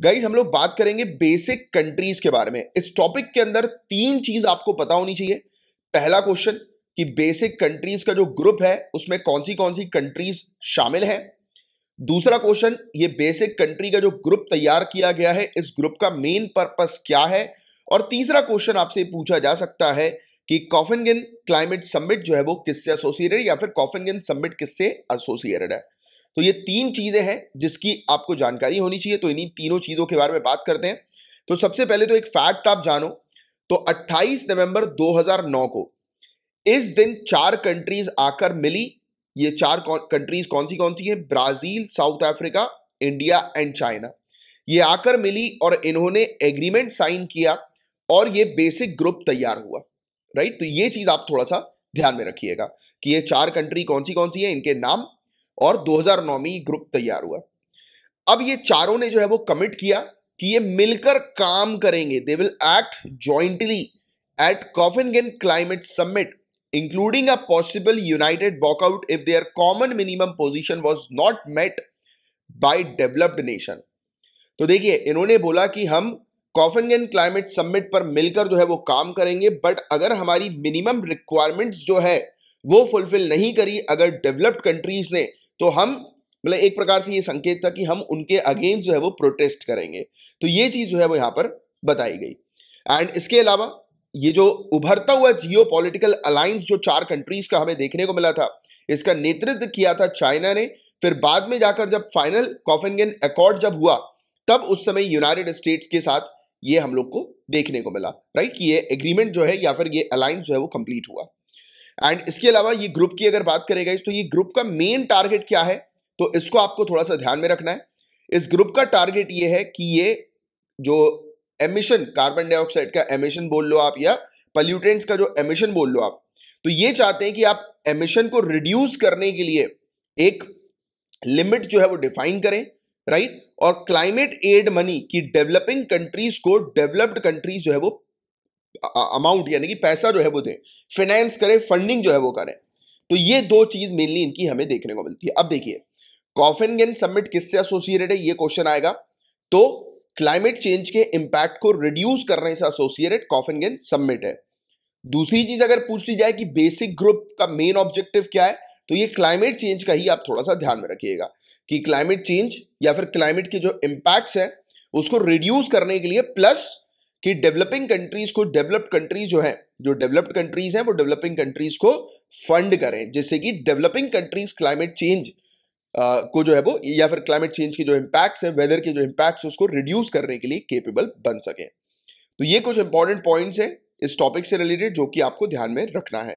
Guys हम लोग बात करेंगे बेसिक कंट्रीज़ के बारे में। इस टॉपिक के अंदर तीन चीज़ आपको पता होनी चाहिए। पहला क्वेश्चन कि बेसिक कंट्रीज़ का जो ग्रुप है, उसमें कौन सी कौन सी कंट्रीज़ शामिल है? दूसरा क्वेश्चन ये बेसिक कंट्री का जो ग्रुप तैयार किया गया है, इस ग्रुप का मेन पर्पस क्या है? और तीसरा क्वेश्चन आपसे पूछा जा सकता है कि कॉफिनगन क्लाइमेट समिट जो है, वो किससे एसोसिएटेड या फिर कॉफिनगन समिट किससे एसोसिएटेड है? तो ये तीन चीज़ें हैं जिसकी आपको जानकारी होनी चाहिए। तो इन्हीं तीनों चीज़ों के बारे में बात करते हैं। तो सबसे पहले तो एक फैक्ट आप जानो तो 28 नवंबर 2009 को इस दिन चार कंट्रीज़ आकर मिली। ये चार कंट्रीज़ कौन सी कौन सी है? Brazil, South Africa, India and China. ये आकर मिली और इन्होंने एग्रीमेंट साइन किया और ये बेसिक ग्रुप तैयार हुआ। राइट? तो ये चीज़ आप थोड़ा सा ध्यान में रखिएगा कि ये चार कंट्री कौन सी कौन सी है? इनके नाम और 2009 में ग्रुप तैयार हुआ। अब ये चारों ने जो है वो कमिट किया कि ये मिलकर काम करेंगे। They will act jointly at Copenhagen climate summit including a possible united walkout if there common minimum position was not met by developed nation तो देखिए, इन्होंने बोला कि हम कॉफिनगन क्लाइमेट समिट पर मिलकर जो है वो काम करेंगे बट अगर हमारी मिनिमम रिक्वायरमेंट्स जो है वो फुलफिल नहीं करी, अगर डेवलप्ड कंट्रीज़ ने तो हम मतलब एक प्रकार से ये संकेत था कि हम उनके अगेंस्ट जो है वो प्रोटेस्ट करेंगे। तो ये चीज़ जो है वो यहाँ पर बताई गई। एंड इसके अलावा ये जो उभरता हुआ जियो पॉलिटिकल अलायंस जो चार कंट्रीज़ का हमें देखने को मिला था, इसका नेतृत्व किया था चाइना ने। फिर बाद में जाकर जब फाइनल कॉफिनगन अकॉर्ड जब हुआ, तब उस समय यूनाइटेड स्टेट्स के साथ ये हम लोग को देखने को मिला। राइट कि ये एग्रीमेंट जो है या फिर ये अलायंस जो है वो कंप्लीट हुआ। एंड इसके अलावा ये ग्रुप की अगर बात करेगा तो ये ग्रुप का मेन टारगेट क्या है? तो इसको आपको थोड़ा सा ध्यान में रखना है। इस ग्रुप का टारगेट ये है कि ये जो एमिशन कार्बन डाइऑक्साइड का एमिशन बोल लो आप या पल्यूटेंट्स का जो एमिशन बोल लो आप तो ये चाहते हैं कि आप एमिशन को रिड्यूस करने के लिए एक लिमिट जो है वो डिफाइन करें राइट और क्लाइमेट एड मनी की डेवलपिंग कंट्रीज़ को डेवलप्ड कंट्रीज़ जो है वो अमाउंट यानी कि पैसा जो है वो दें। फाइनेंस करें फंडिंग जो है वो करें। तो ये दो चीज़ मेनली इनकी हमें देखने को मिलती है। अब देखिए कॉफिनगन समिट किससे एसोसिएटेड है? ये क्वेश्चन आएगा। तो क्लाइमेट चेंज के इंपैक्ट को रिड्यूस करने से एसोसिएटेड कॉफिनगन समिट है। दूसरी चीज़ अगर पूछ ली जाए कि बेसिक ग्रुप का मेन ऑब्जेक्टिव क्या है तो ये क्लाइमेट चेंज का ही आप थोड़ा सा ध्यान में रखिएगा कि क्लाइमेट चेंज या फिर क्लाइमेट के जो इंपैक्ट्स है, उसको रिड्यूस करने के लिए प्लस कि डेवलपिंग कंट्रीज़ को डेवलप्ड कंट्रीज़ जो है, जो डेवलप्ड कंट्रीज़ हैं, वो डेवलपिंग कंट्रीज़ को फंड करें, जिससे कि डेवलपिंग कंट्रीज़ क्लाइमेट चेंज को जो है वो, या फिर क्लाइमेट चेंज के जो इम्पैक्ट्स है वेदर के जो इम्पैक्ट्स है, उसको रिड्यूस करने के लिए केपेबल बन सके। तो ये कुछ इंपॉर्टेंट पॉइंट्स है इस टॉपिक से रिलेटेड जो कि आपको ध्यान में रखना है।